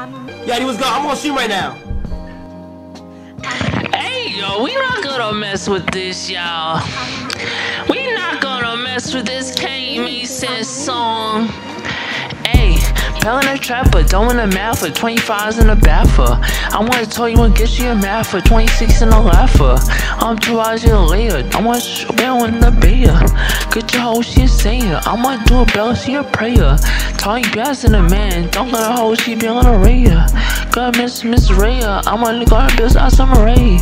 Yadi, what's going I'm on shoot right now. Hey, yo, we not gonna mess with this, y'all. We not gonna mess with this Kenny Mason song. Bell in the trapper, throwing a math for 25s in a baffer. I wanna tell you and get you a math for 26 in a laugher. I'm two hours in later, I want to bell in the beer. Get your whole shit saying, I wanna do a bell, see a prayer. Tony Bass in a man, don't let a whole shit be on the radio. Got Miss Miss Raya, I'm gonna look on bills out some array.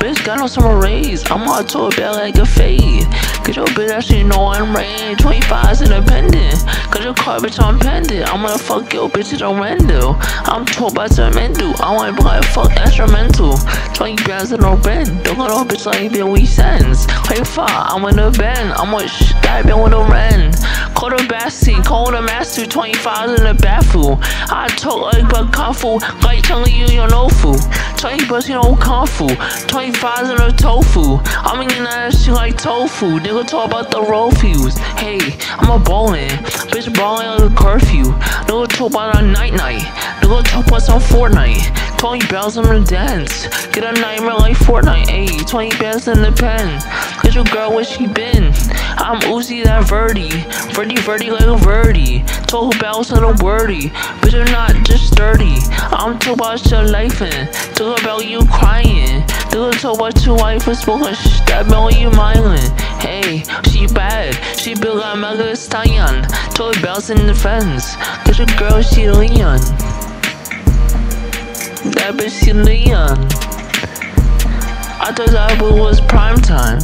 Bitch got on some arrays, I'm gonna tour bell like a fade. Get your bitch actually know I'm rain, 25s independent. Cause your car bitch on pendant, I'm gonna fuck your bitch at a window. I'm told by Termindu, I wanna be like fuck instrumental. 20 bands in no bend, don't go no bitch like Billy Sands. Play far, I'm in the bend, I'm gonna sh dive in with a ren. Call the backseat, call the master, 25 in the bathroom. I talk like but kung fu, like telling you you're no fool. 20 bucks, you know kung fu. 25 in the tofu. I'm that shit like tofu. Nigga talk about the fuse. Hey, I'm a ballin', bitch ballin' on the curfew. Nigga talk about a night night. Nigga talk about some Fortnite. 20 bells in the dance. Get a nightmare like Fortnite. Ayy, 20 bells in the pen. Cause your girl, where she been? I'm Uzi that Verdi. Verdi, Verdi like a Verdi. Talk about a wordy. But you're not just dirty. I'm talking about your life and talk about you crying. Talk about two wife and smoking that on you smiling. Hey, she bad. She built like Mega Stallion. Told bells in the fence. Cause your girl, she Leon. That bitch, she Leon. I thought that was prime time.